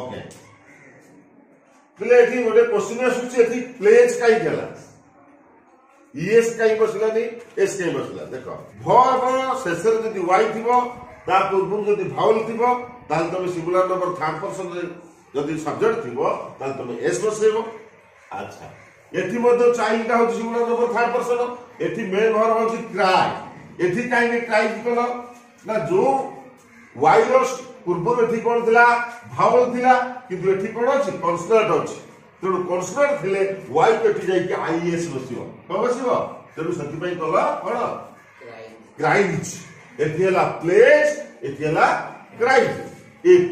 okay એટલે એથી મને ક્વેશ્ચન શું છે એથી પ્લેસ કઈ ગયેલા ইএস কাই বসলানি এস কাই বসলা দেখ ভর শেষের যদি ওয়াই থিব তা পূর্বর যদি ভাউল থিব তাহলে তুমি সিঙ্গুলার নম্বর থার্ড পর্সন যদি সবজেক্ট থিব তাহলে তুমি এস বসাইব আচ্ছা এটি মধ্যে চাইটা হচ্ছে সিঙ্গুলার নম্বর থার্ড পর্সন এটি মেন ভর হচ্ছে ক্রাই এটি কাইনে ক্রাই কল না যে ওয়াইর পূর্বর এটি কোণ লা ହାଉଲ୍ ଥିଲା କିନ୍ତୁ ଏଠି କ'ଣ ଅଛି କନସୁଲେଟ୍ ଅଛି ତେଣୁ କନସୁଲେଟ୍ ଥିଲେ ୱାଇଫ୍ ଏଠି ଯାଇକି ଆଇଏଏସ୍ ବସିବ କ'ଣ ବସିବ ତେଣୁ ସେଥିପାଇଁ କଲା କ'ଣ କ୍ରାଇମ୍ ଏଠି ହେଲା ପ୍ଲେସ୍ ଏଠି ହେଲା କ୍ରାଇମ୍